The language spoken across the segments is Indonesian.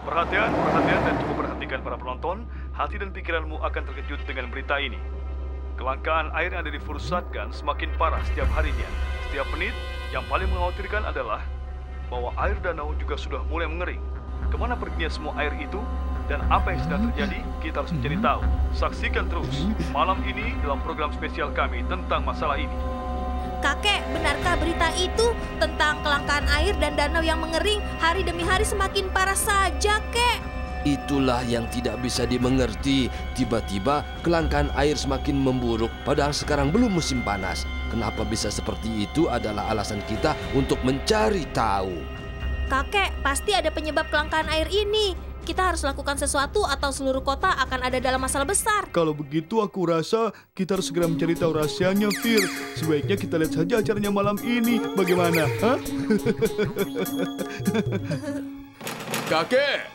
Perhatian, perhatian dan cukup perhatikan para penonton. Hati dan pikiranmu akan terkejut dengan berita ini. Kelangkaan air yang ada di Fursatkan semakin parah setiap harinya. Setiap menit, yang paling mengkhawatirkan adalah bahwa air danau juga sudah mulai mengering. Ke mana perginya semua air itu? Dan apa yang sedang terjadi, kita harus mencari tahu. Saksikan terus malam ini dalam program spesial kami tentang masalah ini. Kakek, benarkah berita itu tentang kelangkaan air dan danau yang mengering hari demi hari semakin parah saja, kek? Itulah yang tidak bisa dimengerti. Tiba-tiba kelangkaan air semakin memburuk padahal sekarang belum musim panas. Kenapa bisa seperti itu adalah alasan kita untuk mencari tahu. Kakek, pasti ada penyebab kelangkaan air ini. Kita harus lakukan sesuatu atau seluruh kota akan ada dalam masalah besar. Kalau begitu aku rasa kita harus segera mencari tahu rahasianya, Fir. Sebaiknya kita lihat saja acaranya malam ini. Bagaimana? Hah? Kakek,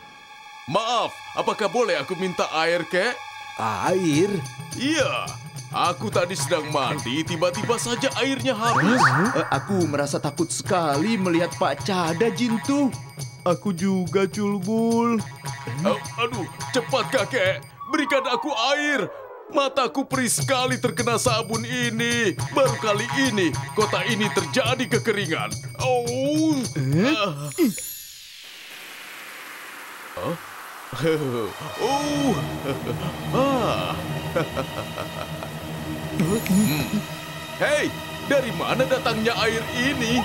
maaf, apakah boleh aku minta air, kek? Air? Iya, aku tadi sedang mandi, tiba-tiba saja airnya habis. Eh, aku merasa takut sekali melihat Pak Cada Jintu. Aku juga, Culbul. Oh, aduh, cepat kakek, berikan aku air. Mataku perih sekali terkena sabun ini. Baru kali ini kota ini terjadi kekeringan. Oh. Ah. Huh? Oh. Ah. Hmm. Hei, dari mana datangnya air ini?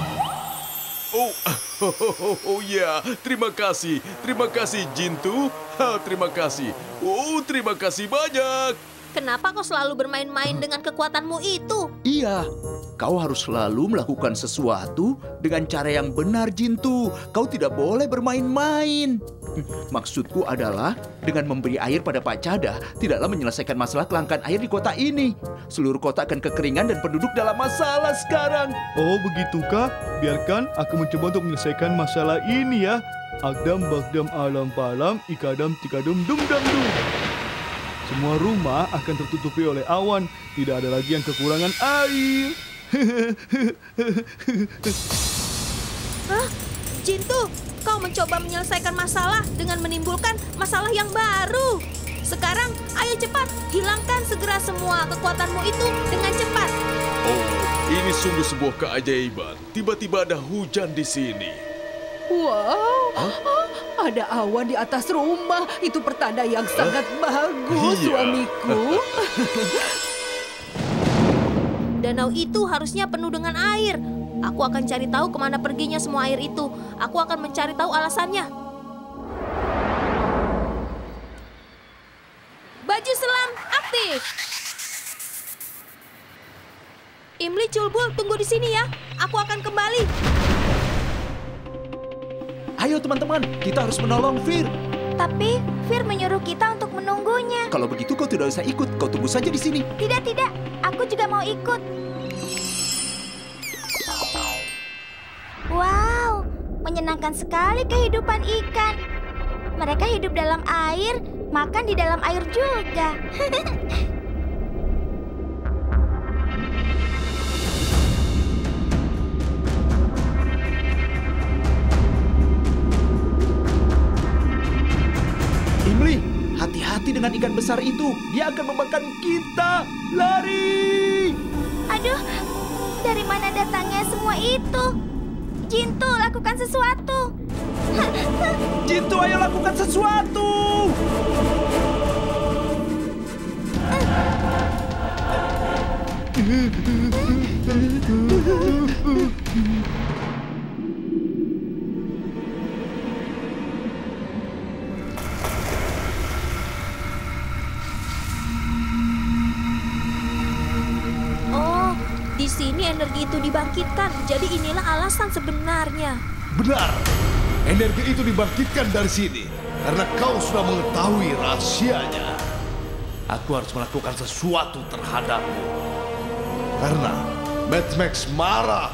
Oh, oh, ya, terima kasih, terima kasih Jintu, ha, terima kasih, oh terima kasih banyak. Kenapa kau selalu bermain-main dengan kekuatanmu itu? Iya, kau harus selalu melakukan sesuatu dengan cara yang benar, Jintu. Kau tidak boleh bermain-main. Maksudku adalah dengan memberi air pada Pak Cada tidaklah menyelesaikan masalah kelangkaan air di kota ini. Seluruh kota akan kekeringan dan penduduk dalam masalah sekarang. Oh, begitukah? Biarkan aku mencoba untuk menyelesaikan masalah ini ya. Agdam bagdam alam palam ikadam tikadum dum dam dum. Semua rumah akan tertutupi oleh awan. Tidak ada lagi yang kekurangan air. Hah? Jintu, kau mencoba menyelesaikan masalah dengan menimbulkan masalah yang baru. Sekarang, ayo cepat, hilangkan segera semua kekuatanmu itu dengan cepat. Oh, ini sungguh sebuah keajaiban. Tiba-tiba ada hujan di sini. Wow, ada awan di atas rumah. Itu pertanda yang sangat bagus, Iya. suamiku. Danau itu harusnya penuh dengan air. Aku akan cari tahu ke mana perginya semua air itu. Aku akan mencari tahu alasannya. Baju selam aktif. Imli Culbul, tunggu di sini ya. Aku akan kembali. Ayo teman-teman, kita harus menolong Fir. Tapi Fir menyuruh kita untuk menunggunya. Kalau begitu kau tidak usah ikut, kau tunggu saja di sini. Tidak, tidak. Aku juga mau ikut. Menyenangkan sekali kehidupan ikan. Mereka hidup dalam air, makan di dalam air juga. Imli, hati-hati dengan ikan besar itu. Dia akan memakan kita. Lari! Aduh, dari mana datangnya semua itu? Jintu, lakukan sesuatu. Jintu, ayo lakukan sesuatu! Oh, energi itu dibangkitkan. Jadi inilah alasan sebenarnya. Benar. Energi itu dibangkitkan dari sini. Karena kau sudah mengetahui rahasianya. Aku harus melakukan sesuatu terhadapmu. Karena Mad Max marah.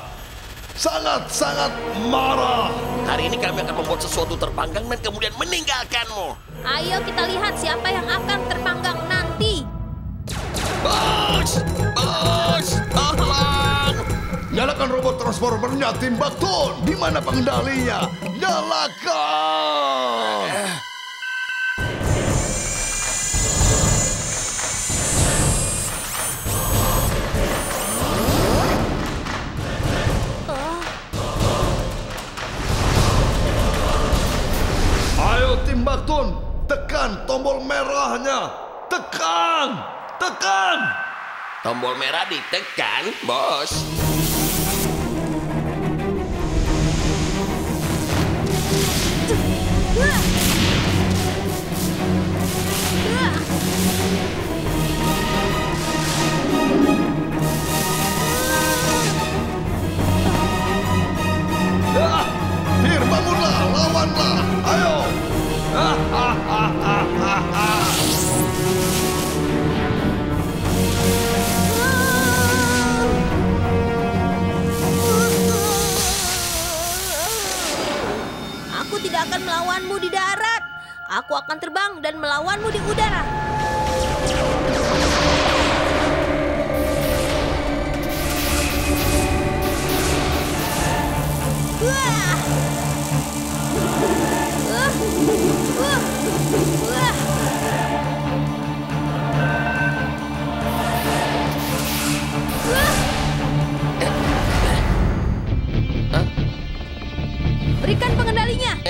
Sangat-sangat marah. Hari ini kami akan membuat sesuatu terpanggang dan kemudian meninggalkanmu. Ayo kita lihat siapa yang akan terpanggang nanti. Bos! Bos! Nyalakan robot transformernya, Tim Bakton? Di mana pengendalinya? Nyalakan! Ayo tekan tombol merahnya. Tekan! Tekan! Tombol merah ditekan, bos. Aku tidak akan melawanmu di darat. Aku akan terbang dan melawanmu di udara.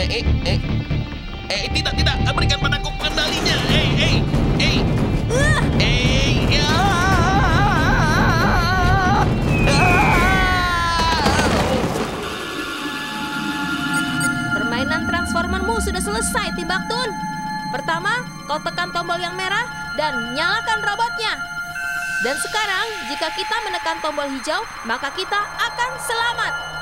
Eh, eh, eh. Eh, tidak, tidak. Berikan padaku kendalinya. Eh, eh, eh. Eh, ya. Permainan transformermu sudah selesai, Tibaktun. Pertama, kau tekan tombol yang merah dan nyalakan robotnya. Dan sekarang, jika kita menekan tombol hijau, maka kita akan selamat.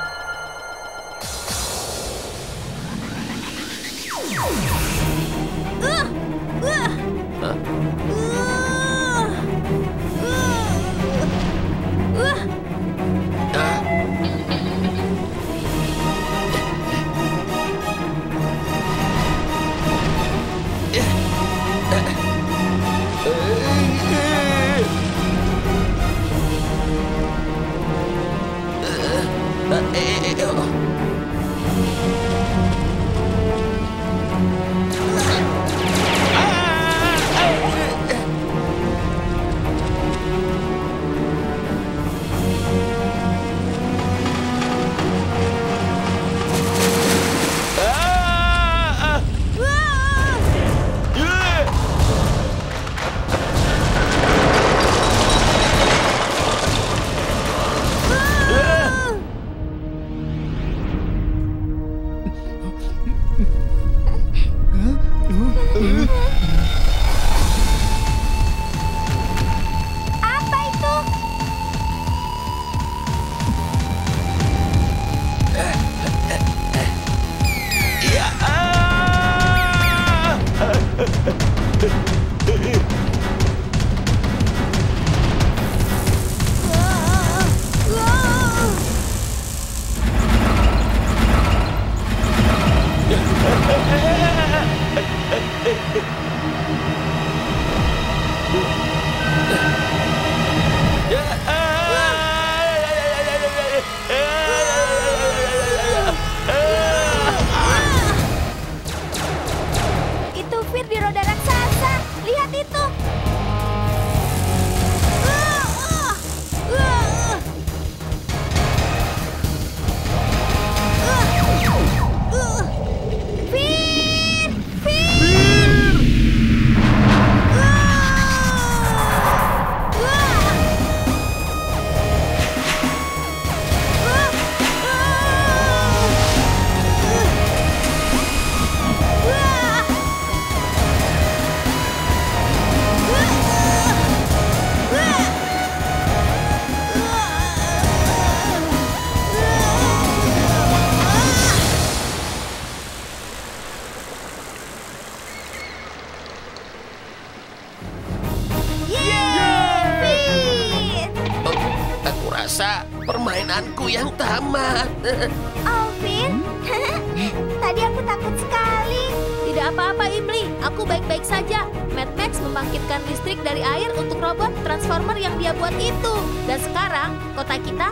Dari air untuk robot transformer yang dia buat itu. Dan sekarang kota kita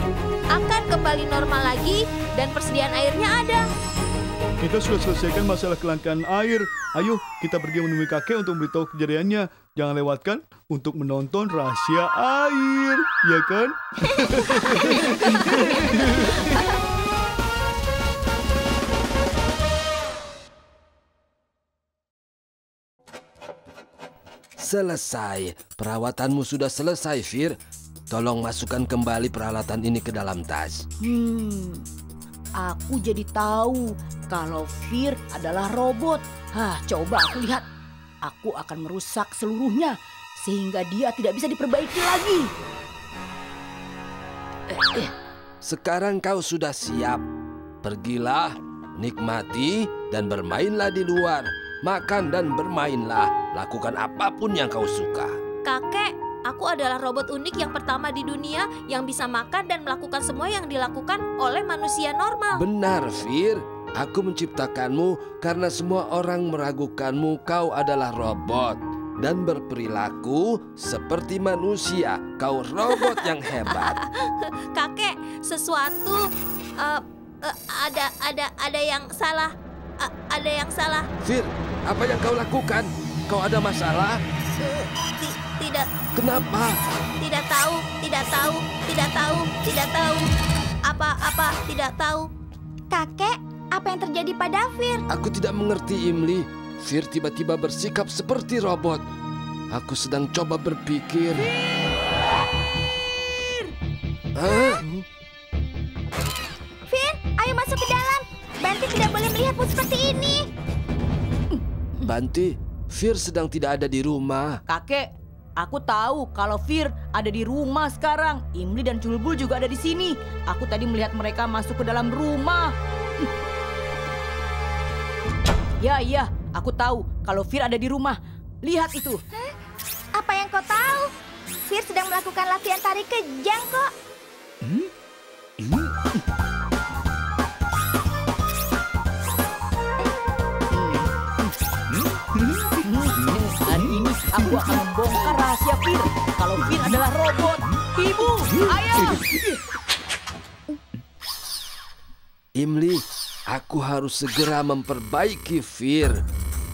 akan kembali normal lagi dan persediaan airnya ada. Kita sudah selesaikan masalah kelangkaan air. Ayo, kita pergi menemui kakek untuk memberitahu kejadiannya. Jangan lewatkan untuk menonton rahasia air, ya kan? Selesai. Perawatanmu sudah selesai, Fir. Tolong masukkan kembali peralatan ini ke dalam tas. Hmm, aku jadi tahu kalau Fir adalah robot. Hah, coba aku lihat. Aku akan merusak seluruhnya sehingga dia tidak bisa diperbaiki lagi. Eh, eh, Sekarang kau sudah siap. Pergilah, nikmati, dan bermainlah di luar. Makan dan bermainlah. Lakukan apa pun yang kau suka. Kakek, aku adalah robot unik yang pertama di dunia yang bisa makan dan melakukan semua yang dilakukan oleh manusia normal. Benar, Fir. Aku menciptakanmu karena semua orang meragukanmu kau adalah robot. Dan berperilaku seperti manusia. Kau robot yang hebat. Kakek, sesuatu eh, eh, ada ada ada yang salah. Eh, ada yang salah. Fir, apa yang kau lakukan? Kau ada masalah? Ti- tidak Kenapa? tidak tahu, tidak tahu, tidak tahu, tidak tahu. Apa-apa tidak tahu. Kakek, apa yang terjadi pada Fir? Aku tidak mengerti, Imli. Fir tiba-tiba bersikap seperti robot. Aku sedang coba berpikir. Hah? Fir, ayo masuk ke dalam. Banti tidak boleh melihatmu seperti ini. Banti, Fir sedang tidak ada di rumah. kakek, aku tahu kalau Fir ada di rumah sekarang. Imli dan Culbul juga ada di sini. Aku tadi melihat mereka masuk ke dalam rumah. Ya, iya, aku tahu kalau Fir ada di rumah. Lihat itu. Apa yang kau tahu? Fir sedang melakukan latihan tari kejang kok. Hari aku akan membongkar rahasia Fir. Kalau Fir adalah robot. Ibu, ayah. Imli, aku harus segera memperbaiki Fir.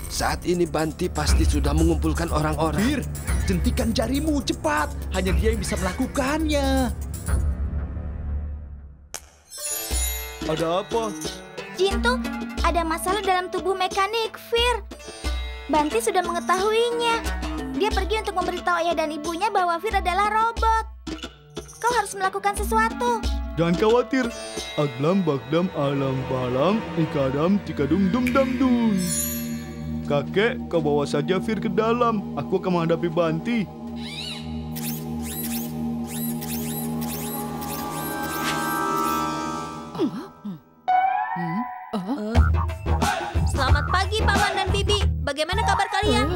Saat ini Banti pasti sudah mengumpulkan orang-orang. Bir, jentikan jarimu cepat. Hanya dia yang bisa melakukannya. Ada apa? Jintu, ada masalah dalam tubuh mekanik Fir. Banti sudah mengetahuinya. Dia pergi untuk memberitahu ayah dan ibunya bahwa Fir adalah robot. Kau harus melakukan sesuatu. Jangan khawatir. Aglam bagdam alam balam ikadam tikadum dum dam dum. Kakek, kau bawa saja Fir ke dalam. Aku akan menghadapi Banti. Selamat pagi Paman dan Bibi. Bagaimana kabar kalian?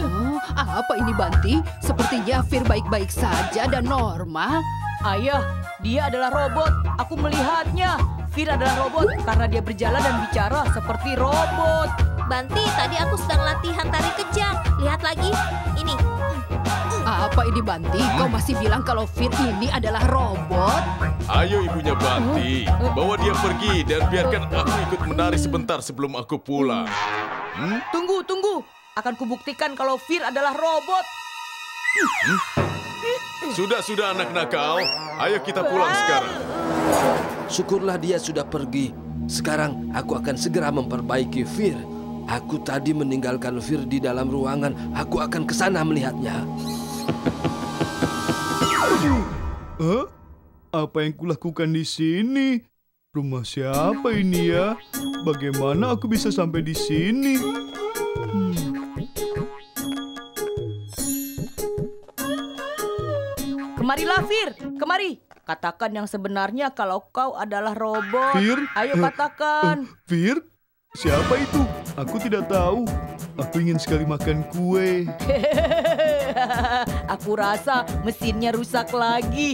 Apa ini Banti? Sepertinya Fir baik-baik saja dan normal. Ayah, dia adalah robot. Aku melihatnya. Fir adalah robot karena dia berjalan dan bicara seperti robot. Banti, tadi aku sedang latihan tari kejang. Lihat lagi. Ini. Apa ini Banti? Kau masih bilang kalau Fir ini adalah robot? Ayo ibunya Banti, bawa dia pergi dan biarkan aku ikut menari sebentar sebelum aku pulang. Tunggu, tunggu. Akan kubuktikan kalau Fir adalah robot. Sudah-sudah anak nakal, ayo kita pulang sekarang. Syukurlah dia sudah pergi. Sekarang aku akan segera memperbaiki Fir. Aku tadi meninggalkan Fir di dalam ruangan. Aku akan ke sana melihatnya. Hah? Apa yang kulakukan di sini? Rumah siapa ini ya? Bagaimana aku bisa sampai di sini? Kemarilah Fir, kemari. Katakan yang sebenarnya kalau kau adalah robot. Fir? Ayo Eh, katakan. eh, Fir? Siapa itu? Aku tidak tahu. Aku ingin sekali makan kue. Aku rasa mesinnya rusak lagi.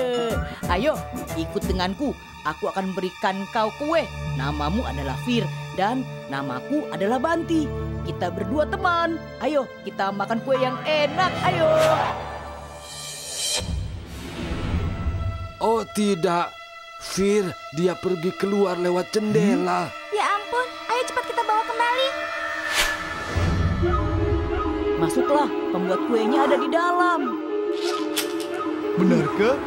Ayo, ikut denganku. Aku akan berikan kau kue. Namamu adalah Fir dan namaku adalah Banti. kita berdua teman. Ayo, kita makan kue yang enak. Ayo. Oh tidak, Fir, dia pergi keluar lewat jendela. Ya ampun, ayo cepat kita bawa kembali. Masuklah, pembuat kuenya ada di dalam. Benarkah?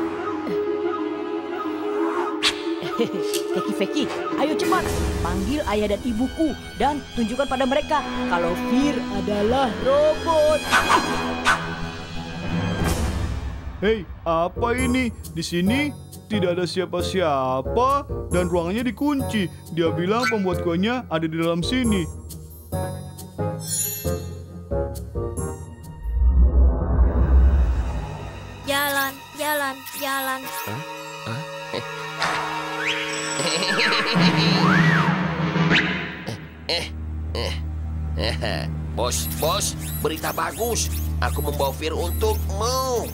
Keki Feki, ayo cepat panggil ayah dan ibuku dan tunjukkan pada mereka kalau Fir adalah robot. Hei, apa ini? Di sini tidak ada siapa-siapa dan ruangannya dikunci. Dia bilang pembuat kuenya ada di dalam sini. Jalan, jalan, jalan. Bos, bos, berita bagus. Aku membawa Fir untukmu.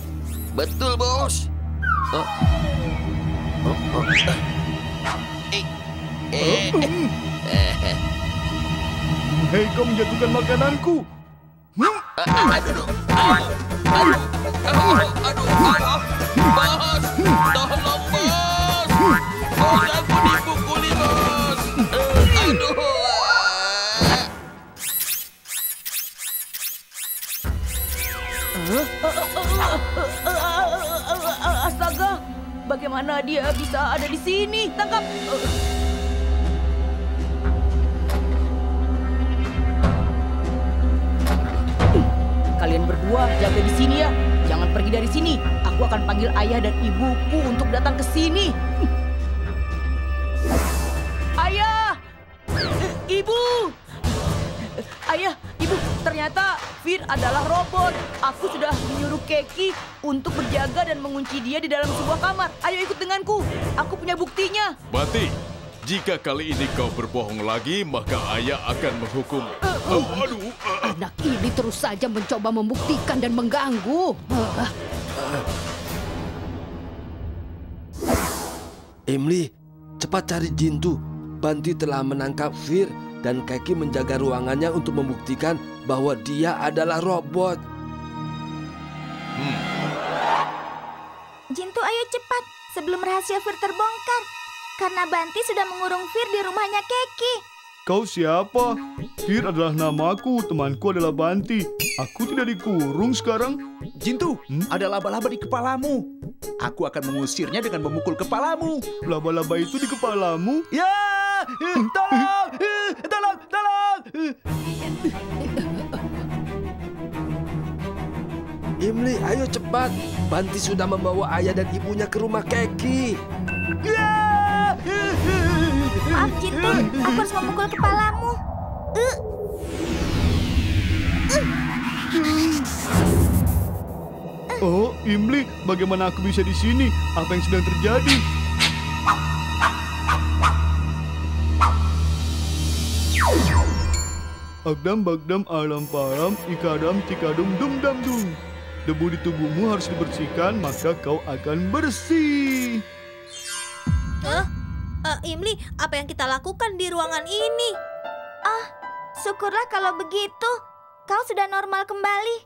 Betul, bos. Oh. Oh, oh. Eh, eh, Hei, kau menjatuhkan makananku. aduh, aduh, aduh, aduh, aduh, aduh, bos, tolong bos, bagaimana dia bisa ada di sini? Tangkap. Kalian berdua jaga di sini ya. Jangan pergi dari sini. Aku akan panggil ayah dan ibuku untuk datang ke sini. Ayah! Ibu! Ayah, ibu, ternyata Fir adalah robot. Aku sudah menyuruh Keki untuk berjaga dan mengunci dia di dalam sebuah kamar. Ayo ikut denganku. Aku punya buktinya. Banti, jika kali ini kau berbohong lagi, maka ayah akan menghukummu. Oh, aduh, ah, Anak ini terus saja mencoba membuktikan dan mengganggu. Ah, Emily, cepat cari Jintu. Banti telah menangkap Fir dan Keki menjaga ruangannya untuk membuktikan bahwa dia adalah robot. Jintu ayo cepat sebelum rahasia Fir terbongkar. Karena Banti sudah mengurung Fir di rumahnya Keki. Kau siapa? Fir adalah namaku, temanku adalah Banti. Aku tidak dikurung sekarang. Jintu, ada laba-laba di kepalamu. Aku akan mengusirnya dengan memukul kepalamu. Laba-laba itu di kepalamu. Ya! Eh, Tolong! Eh, Tolong! Eh, Emily, ayo cepat. Banti sudah membawa ayah dan ibunya ke rumah Keki. Maaf Jintu, aku harus memukul kepalamu. Eh, Oh, Imli, bagaimana aku bisa di sini? Apa yang sedang terjadi? Agdam bagdam alam param ikadam cikadum dum dam dum. Debu di tubuhmu harus dibersihkan maka kau akan bersih. Eh, eh, Imli, apa yang kita lakukan di ruangan ini? Ah, syukurlah kalau begitu. Kau sudah normal kembali.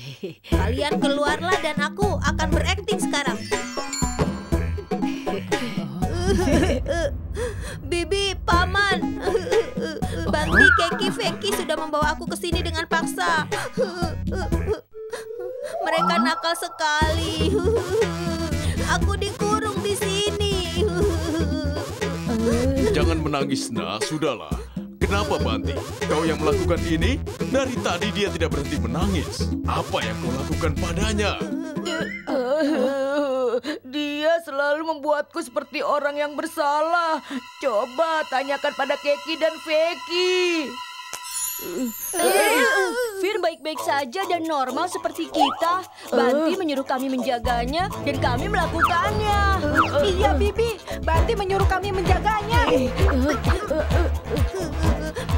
Kalian keluarlah dan aku akan berakting sekarang. Bibi, paman, Banti, Keki, Feki sudah membawa aku ke sini dengan paksa. Mereka nakal sekali. Aku dikurung di sini. Jangan menangis, nak. Sudahlah. Kenapa, Banti? Kau yang melakukan ini? Dari tadi dia tidak berhenti menangis. Apa yang kau lakukan padanya? Dia selalu membuatku seperti orang yang bersalah. Coba tanyakan pada Keki dan Feki. Fir baik-baik saja dan normal seperti kita. Banti menyuruh kami menjaganya dan kami melakukannya. Iya, Bibi. Banti menyuruh kami menjaganya.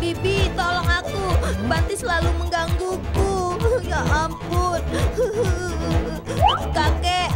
Bibi, tolong aku. Banti selalu menggangguku. Ya ampun. Kakek,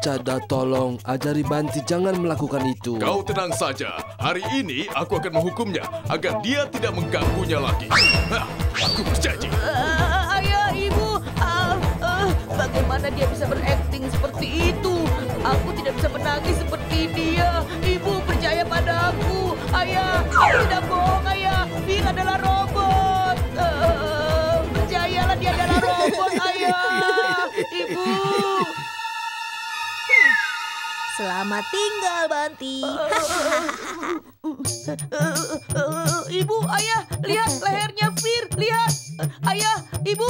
Cada, tolong ajari Banti jangan melakukan itu. Kau tenang saja. Hari ini aku akan menghukumnya agar dia tidak mengganggunya lagi. Hah, aku berjanji. Ah, ayah, ibu, ah, ah, bagaimana dia bisa berakting seperti itu? Aku tidak bisa menangis seperti dia. Ibu percaya pada aku. Ayah, aku tidak bohong, ayah. Fir adalah robot. Ah, percayalah dia adalah robot, ayah. Ibu. Selamat tinggal, Banti. Ibu, ayah, lihat lehernya Fir, lihat. Ayah, ibu.